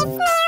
Christmas!